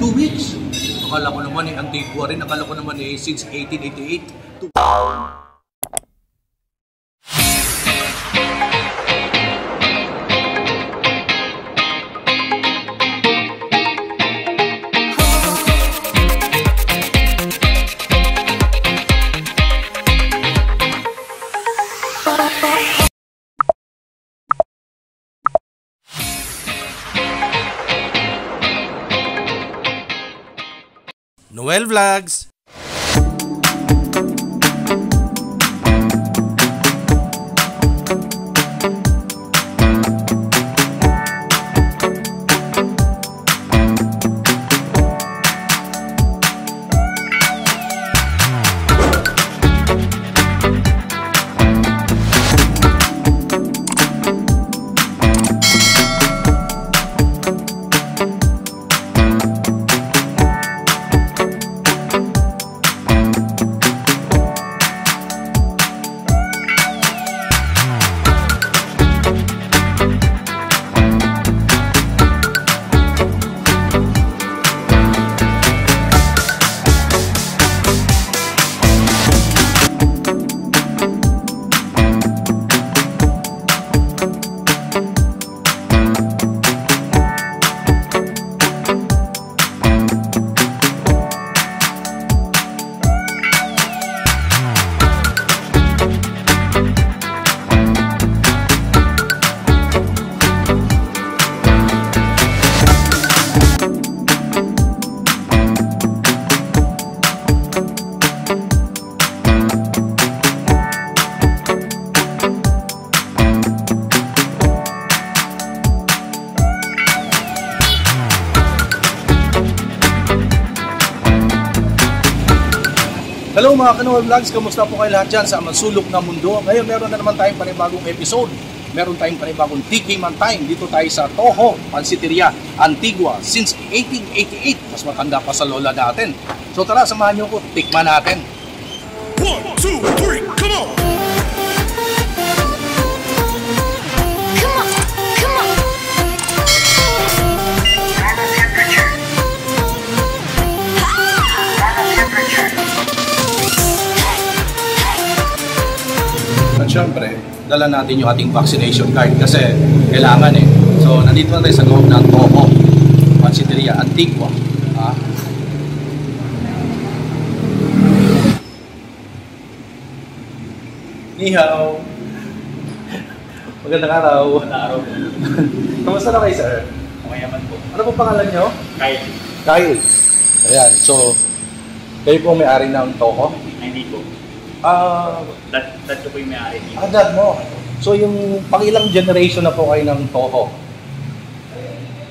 Two weeks. Akala ko naman eh, Antigua rin. Akala ko naman eh, since 1888. Two- Noel Vlogs! Mga Kanoel Vlogs, kamusta po kayo lahat dyan sa masulok na mundo? Ngayon meron na naman tayong panibagong episode. Meron tayong panibagong Tiki Man Time. Dito tayo sa Toho, Pansiteria, Antigua. Since 1888, mas matanda pa sa lola natin. So tara, samahan niyo ko, tikman natin. One, two, three, come on! Dala natin yung ating vaccination card kasi kailangan eh. So nandito na tayo sa loob ng Toho, Pansiteria, Antigua. Ah. Nihaw! Magandang araw. Magandang araw. Kamusta na kayo, sir? Mayaman po. Ano po pangalan nyo? Kahit Kyle. Ayan, so, kayo po may-ari ng Toho? hindi po. Ah, dad ko po yung may-ari dito. ah, dad mo. So, yung pangilang generation na po kayo ng Toho?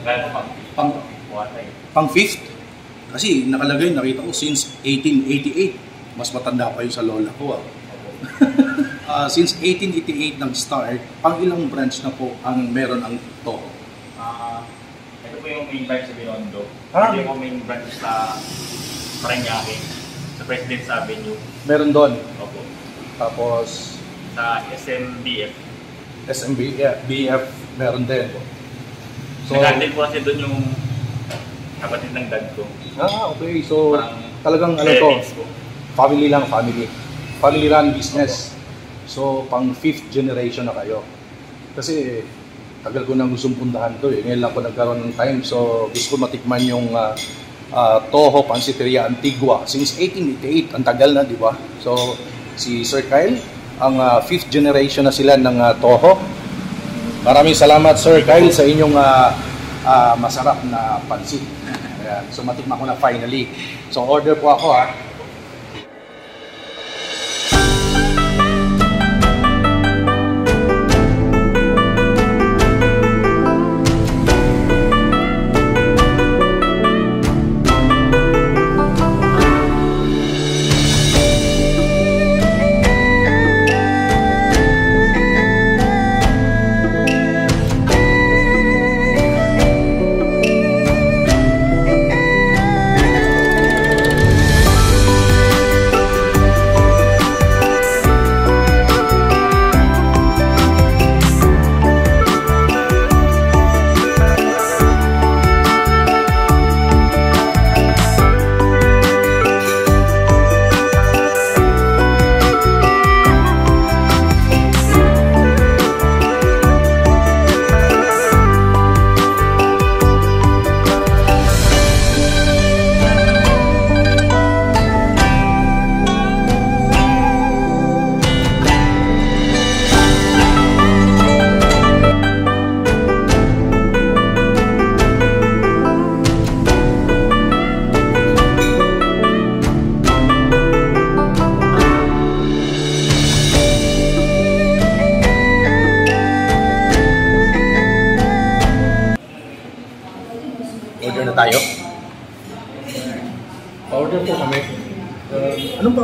Kaya po pang Pang, buhatay. pang fifth? Kasi nakalagay, nakita ko, since 1888. Mas matanda pa yun sa lola ko. Ah. Ah, since 1888 nag-start, pang ilang branch na po ang meron ang Toho? Ah, ito po yung main branch sa Binondo. Ah. Ito yung main branch sa Paranaque. Sa President's Avenue. Meron doon. Tapos, Sa SMBF. SMB, yeah, BF, meron din. So, Nag-attend po kasi doon yung kapatid ng dad ko. ah, okay. So, Parang talagang ano to, family lang, family. Family run business. So, pang fifth generation na kayo. Kasi, tagal ko nang gustong puntahan to eh. Ngayon lang ko nagkaroon ng time. So, gusto ko matikman yung ah, ah, Toho Pansiteria Antigua. Since 1888, ang tagal na, di ba? So, si Sir Kyle, ang ah, fifth generation na sila ng ah, Toho. Maraming salamat, Sir Kyle, sa inyong ah, ah, masarap na pansit. Ayan. So, matikman ko na finally. So, order po ako ha.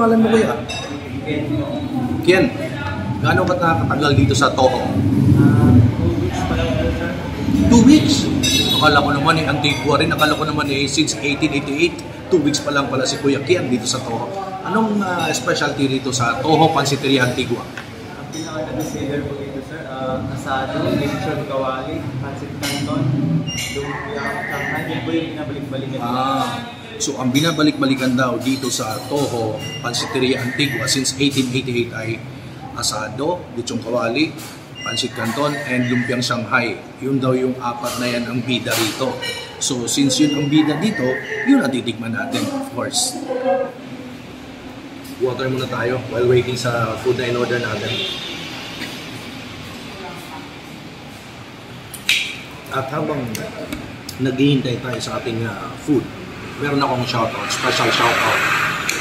Pangalan mo kuya? Kian. Gaano ka nakakatagal dito sa Toho? Two weeks. Akala ko naman eh, Antigua rin. Akala ko naman eh, since 1888, two weeks pa lang pala si Kuya Kian dito sa Toho. Anong ah, specialty rito sa Toho Pansiteria Antigua? Ang pinaka-bestseller po dito sir, uh, asado, lechon kawali, pancit canton, lumpia, shanghai, yun po yung pinabalik-balikan. Ah, so ang binabalik-balikan daw dito sa Toho Pansiteria Antigua since 1888 ay asado, lechong kawali, pancit canton, and lumpiang Shanghai. Yun daw yung apat na yan ang bida rito. So since yun ang bida dito, yun ang titikman natin, of course. Water muna tayo while waiting sa food na in-order natin. At habang naghihintay tayo sa ating ah, food, meron akong shoutout, special shoutout.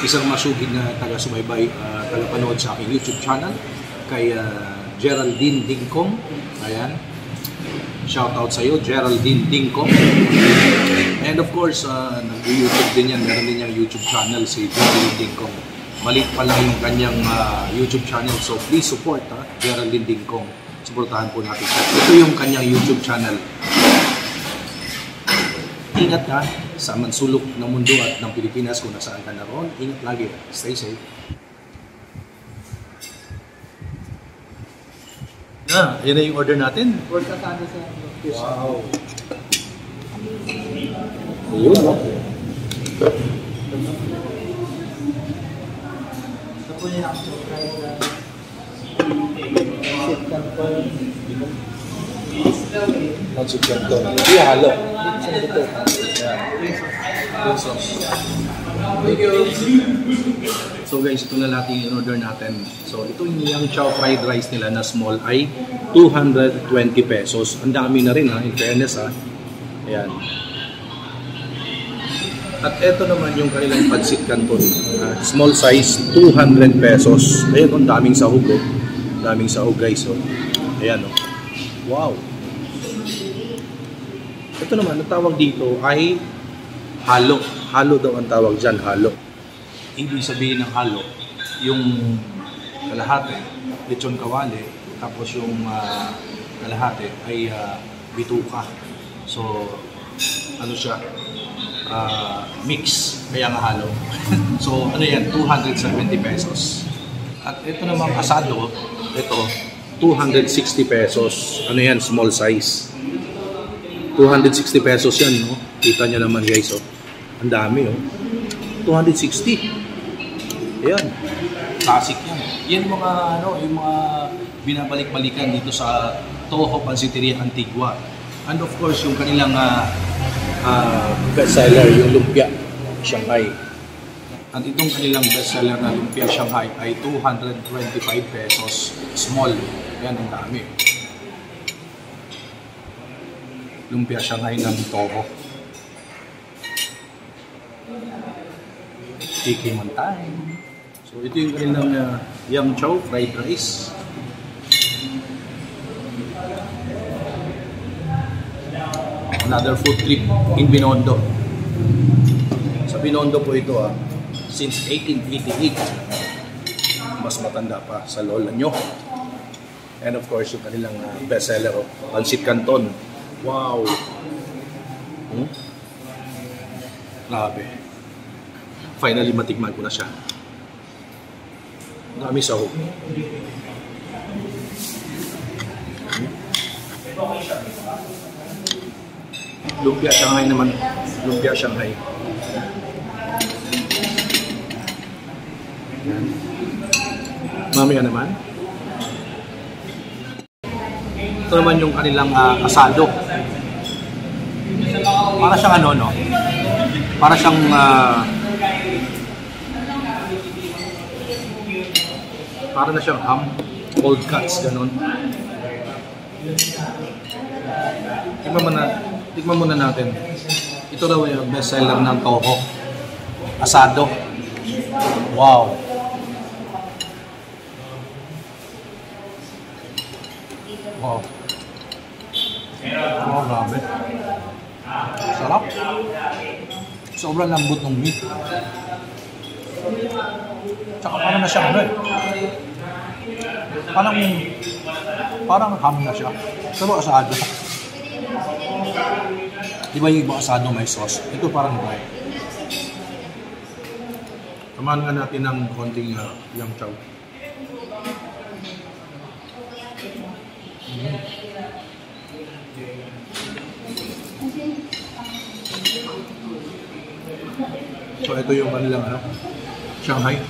Isang masugid na taga-subaybay, uh, taga-panood sa aking YouTube channel, kay ah, Geraldine Dingkong. Ayan. Shoutout sa iyo, Geraldine Dingkong. And of course, uh, nag-YouTube din yan. Meron din yung YouTube channel si Geraldine Dingkong. Maliit pa lang yung kanyang ah, YouTube channel. So please support ha, Geraldine Dingkong. Suportahan po natin siya. Ito yung kanyang YouTube channel. Ingat ka sa mansulok ng mundo at ng Pilipinas kung nasaan ka naroon. Ingat lagi. Stay safe. Ah, yan na yung order natin. Work asado sa fish. Wow. Ayun, no? Ito po yung actual price na pancit canton. Hindi halo. lechon dito. Thank. So guys, ito na natin yung order natin. So ito yung yung chow fried rice nila na small ay 220 pesos. Ang dami na rin ha, in fairness ha. Ayan. At ito naman yung kanilang pancit canton. Ah, small size, 200 pesos. Ayan, ang daming sahog oh. Daming sahog guys oh. Ayan oh. Wow. Ito naman, ang tawag dito ay halo. Halo daw ang tawag dyan, halo. Ibig sabihin ng halo, yung kalahati, lechon kawali, tapos yung ah, kalahati ay ah, bituka. So, ano siya, ah, mix, kaya nga halo. so, ano yan, 270 pesos. At ito namang asado, ito, 260 pesos. Ano yan, small size. 260 pesos yan, no? Kita nyo naman guys, oh. Ang dami, oh. 260. Ayan. Classic yan. Yan mga, ano, yung mga binabalik-balikan dito sa Toho Pansiteria Antigua. And of course, yung kanilang ah, ah, bestseller, yung Lumpia Shanghai. At itong kanilang bestseller na Lumpia Shanghai ay 225 pesos. Small. Yan, ang dami. Lumpia Shanghai ng Toho. Tikiman time. So ito yung kanilang uh, Yang Chow fried rice. Another food trip in Binondo. Sa Binondo po ito ah, since 1888. Mas matanda pa sa lola nyo. And of course, yung kanilang uh, bestseller, oh, Pancit Canton. Wow! Hmm? Grabe. Finally, matikman ko na siya. Dami sahog. Hmm? Lumpia Shanghai naman. Lumpia Shanghai. Yan. Mamaya naman. Ito naman yung kanilang ah, asado. Para siyang ano, no? Para siyang ah, para na siyang ham. Cold cuts, ganun. Tikman muna, tikman muna natin. Ito daw yung best seller ng Toho. Asado. Wow. Wow. Oh, grabe. Sarap. Sobrang lambot ng meat. Tsaka parang na siya ano eh. Parang parang ham na siya. Pero asado. Di ba yung ibang asado may sauce? Ito parang dry. Samahan nga natin ng konting uh, yam chow. So ito yung kanilang ano, Shanghai.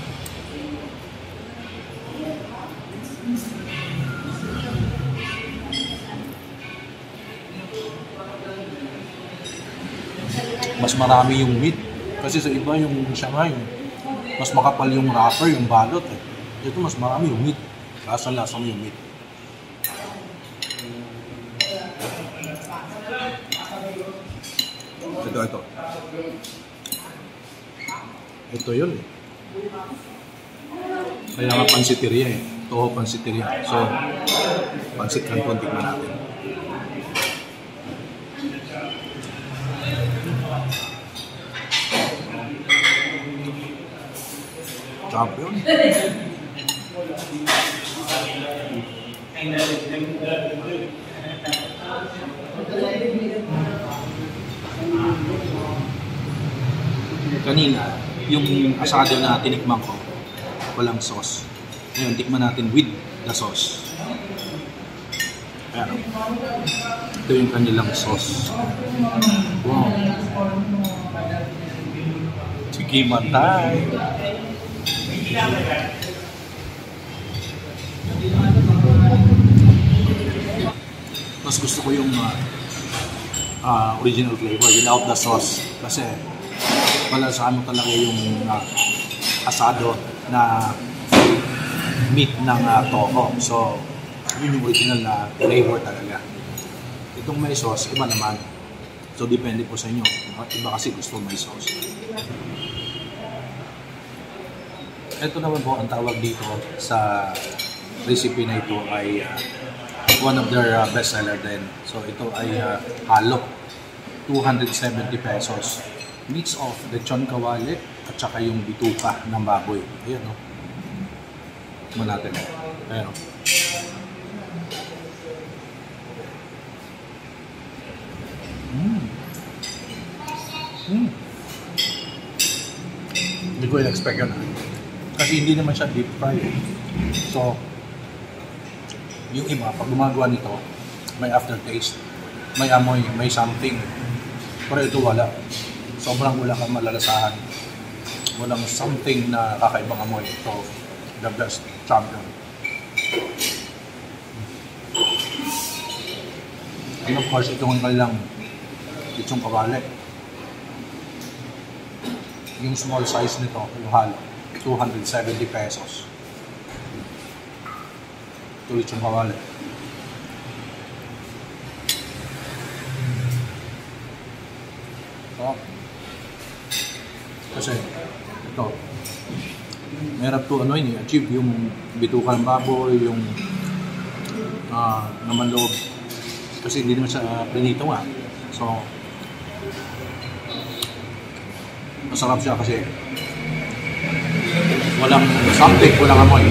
Mas marami yung meat. Kasi sa iba yung Shanghai, mas makapal yung wrapper, yung balot eh. Ito mas marami yung meat. Lasa-lasa mo yung meat. Ito, ito. Ito yun eh. Kaya nga pansiteria eh. Toho pansiteria. So, pansit canton tikman natin. Champion. Kanina, yung asado na tinikman ko, walang sauce. Ngayon, tikman natin with the sauce. Ayan. Ito yung kanilang sauce. Wow. Tikiman tayo. Mas gusto ko yung uh, uh, original flavor without the sauce. Kasi wala sa ano talaga yung uh, asado na meat ng uh, toho. So, yun yung original na flavor talaga. Itong may sauce, iba naman. So, depende po sa inyo. Iba kasi gusto may sauce. Ito naman po ang tawag dito sa recipe na ito ay uh, one of their uh, best seller din. So ito ay uh, halo. 270 pesos. Mix of lechon kawali at saka yung bituka ng baboy. Ayan no. Tignan natin. Ayan no. Mm. Mm. Hindi ko in-expect yun. ah. Kasi hindi naman siya deep fry. eh. So, yung iba, pag gumagawa nito, may aftertaste, may amoy, may something. Pero ito wala. Sobrang wala kang malalasahan. Walang something na kakaibang amoy. So, the best champion. And of course, itong kanilang itong kawali. Yung small size nito, yung halo, 270 pesos. Ito yung kawali. So, kasi ito, meron to ano yun, achieve yung bitukan baboy, yung ah naman loob. Kasi hindi naman siya prinito nga. So, masarap siya kasi walang something, walang amoy.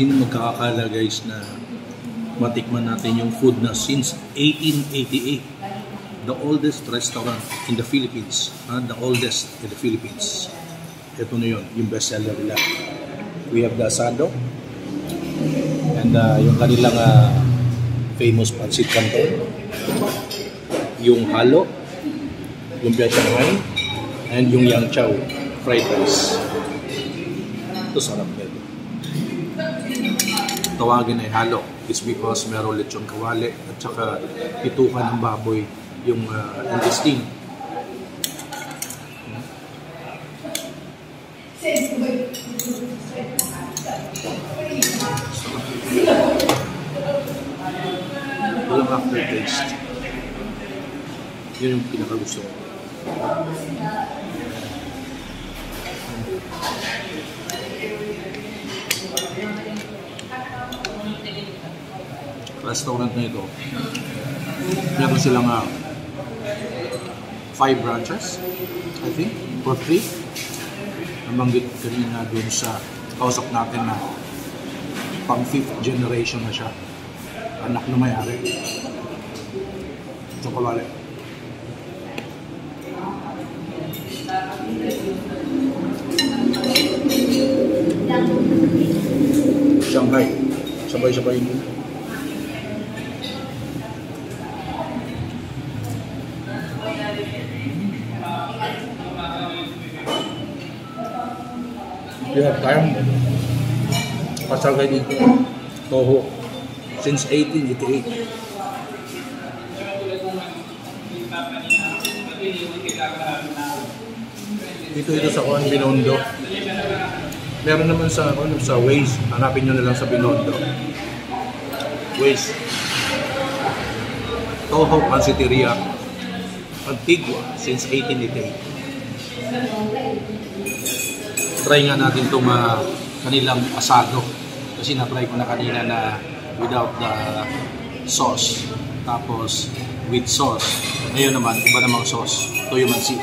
Sino magkakakala guys na matikman natin yung food na since 1888 the oldest restaurant in the Philippines ah, the oldest in the Philippines. Ito na yun, yung best seller nila. We have the asado and uh, yung kanilang uh, famous pancit canton yung halo yung pia Shanghai and yung yang chow fried rice. Ito sarap nito tawagin ay halo. It's because meron lechon kawali at saka pitukan ng baboy yung uh, intestine. Walang aftertaste. Yun yung pinakagusto ko. Restaurant na ito. Meron silang uh, five branches, I think, or three. Nabanggit kanina dun sa kausap natin na pang fifth generation na siya. Anak na may-ari. Chocolate. Shanghai. Sabay-sabay mo. You have time. Pasal kayo dito. Toho. Since 1888. Dito ito sa Juan Binondo. Meron naman sa ano, sa Waze. Hanapin nyo na lang sa Binondo. Waze. Toho Pansiteria. Antigua since 1888. Try nga natin itong ah, kanilang asado. Kasi na-try ko na kanina na without the sauce. Tapos with sauce. Ngayon naman, iba namang sauce. Toyo mansi.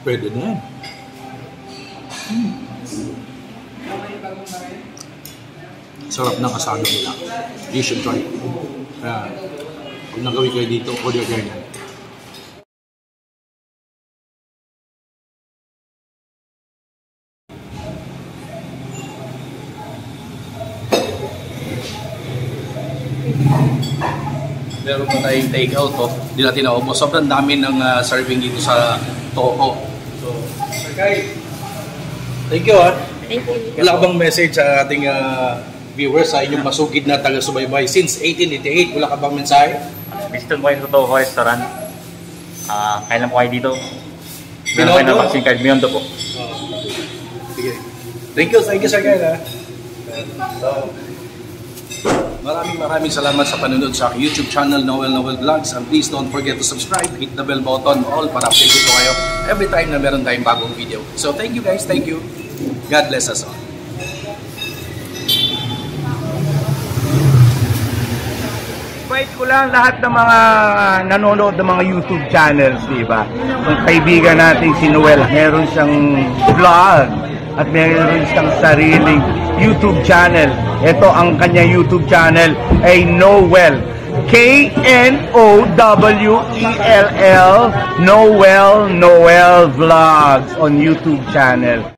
Pwede na yan. Mm. Sarap ng asado nila. You should try it. Kaya, kung nagawin kayo dito, order kayo yan. Meron pa tayong take out oh. Hindi natin naubos. Sobrang dami ng ah, serving dito sa Toho. So, Sir Kai, thank you ah. Thank you. Wala bang message sa ating ah, viewers sa inyong masugid na taga-subaybay since 1888? Wala ka bang mensahe? Gusto mo kayo sa Toho Restaurant. Ah, kailan po kayo dito? Meron kayo na vaccine card. Binondo po. Sige. Thank you, thank you Sir ah. So, maraming maraming salamat sa panonood sa aking YouTube channel Noel Noel Vlogs and please don't forget to subscribe, hit the bell button all para update ko kayo every time na meron tayong bagong video. So thank you guys, thank you. God bless us all. Invite ko lang lahat ng mga nanonood ng mga YouTube channels, di ba? Ang kaibigan natin si Noel, meron siyang vlog at meron siyang sariling YouTube channel. Ito ang kanya YouTube channel ay Noel. K-N-O-W-E-L-L Noel Noel Vlogs on YouTube channel.